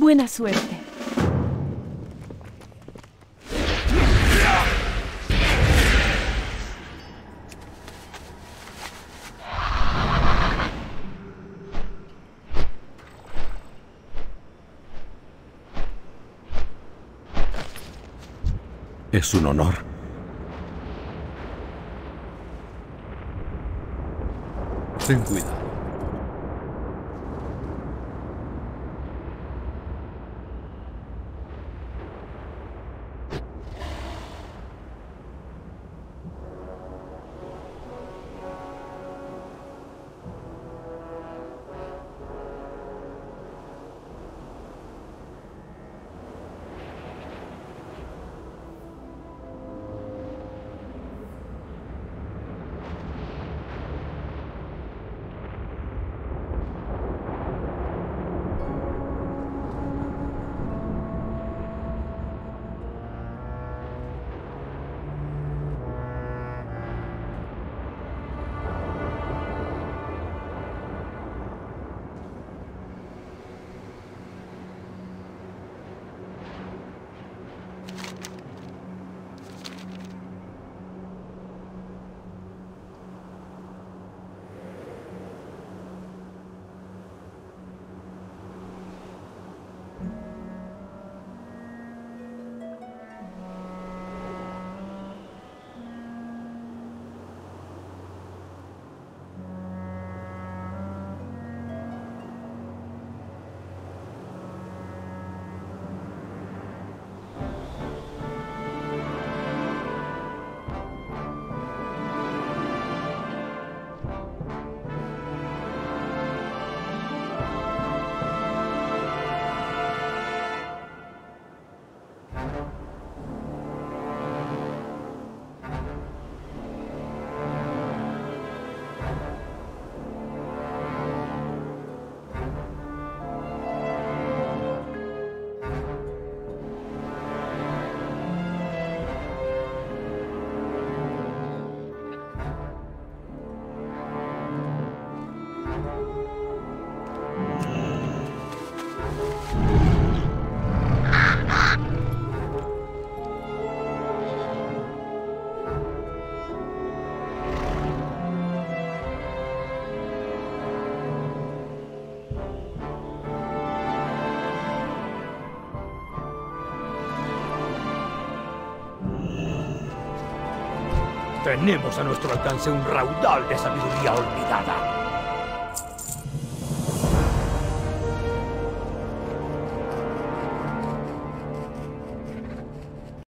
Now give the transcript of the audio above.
Buena suerte. Es un honor. Ten cuidado. Tenemos a nuestro alcance un raudal de sabiduría olvidada.